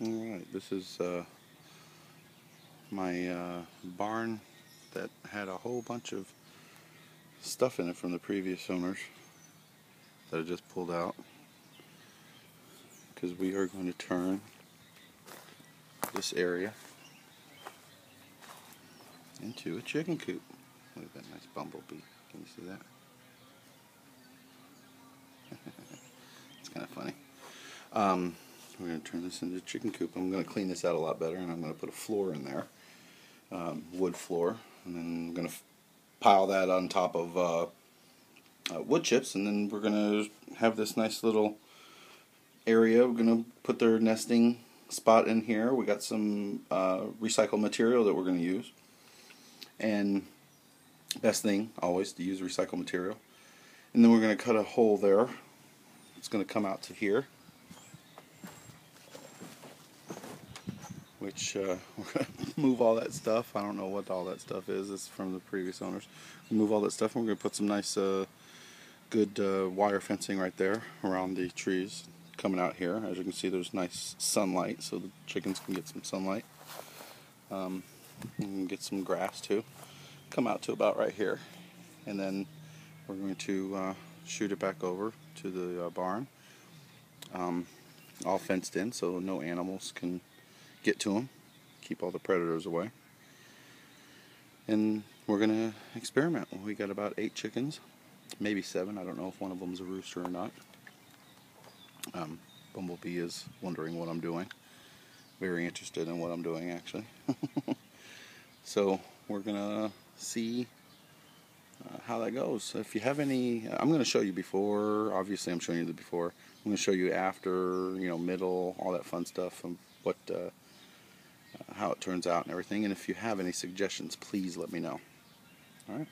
Alright, this is uh, my uh, barn that had a whole bunch of stuff in it from the previous owners that I just pulled out because we are going to turn this area into a chicken coop. Look at that nice bumblebee. Can you see that? it's kind of funny. Um, we're going to turn this into a chicken coop. I'm going to clean this out a lot better and I'm going to put a floor in there. Um, wood floor. And then I'm going to pile that on top of uh, uh, wood chips and then we're going to have this nice little area. We're going to put their nesting spot in here. We got some uh, recycled material that we're going to use. And best thing always to use recycled material. And then we're going to cut a hole there. It's going to come out to here. Which uh, we're going to move all that stuff. I don't know what all that stuff is. It's from the previous owners. move all that stuff and we're going to put some nice uh, good uh, wire fencing right there around the trees coming out here. As you can see, there's nice sunlight, so the chickens can get some sunlight. Um, get some grass too. Come out to about right here, and then we're going to uh, shoot it back over to the uh, barn. Um, all fenced in, so no animals can get to them. Keep all the predators away. And we're going to experiment. We got about eight chickens, maybe seven. I don't know if one of them's a rooster or not. Um, Bumblebee is wondering what I'm doing. Very interested in what I'm doing, actually. so we're gonna see uh, how that goes. If you have any, I'm gonna show you before. Obviously, I'm showing you the before. I'm gonna show you after, you know, middle, all that fun stuff, and what, uh, how it turns out and everything. And if you have any suggestions, please let me know. All right.